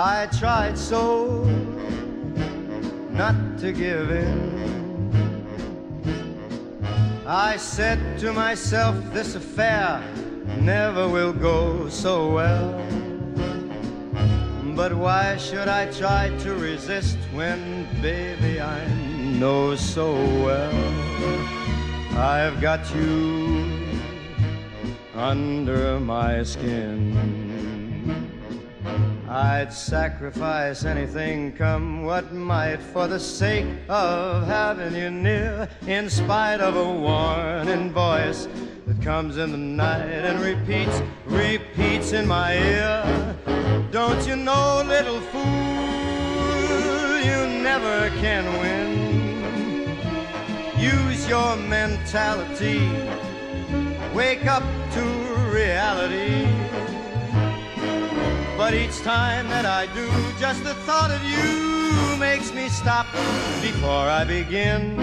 I tried so not to give in. I said to myself, this affair never will go so well. But why should I try to resist when, baby, I know so well I've got you under my skin? I'd sacrifice anything, come what might, for the sake of having you near, in spite of a warning voice that comes in the night and repeats, repeats in my ear. Don't you know, little fool, you never can win. Use your mentality, wake up to reality. But each time that I do, just the thought of you makes me stop before I begin.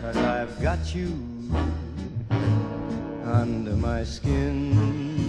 Cause I've got you under my skin.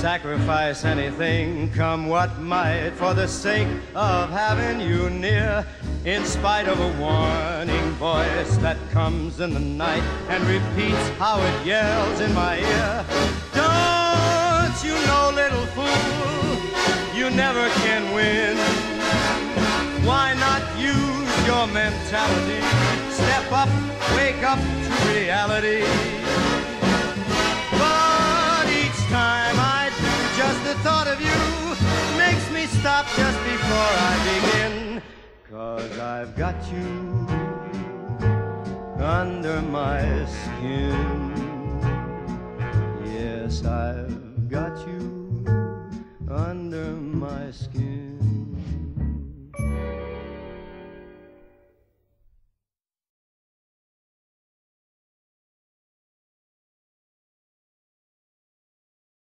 Sacrifice anything, come what might, for the sake of having you near. In spite of a warning voice that comes in the night and repeats how it yells in my ear. Don't you know, little fool, you never can win. Why not use your mentality? Step up, wake up to reality. Stop just before I begin. Cause I've got you under my skin. Yes, I've got you under my skin.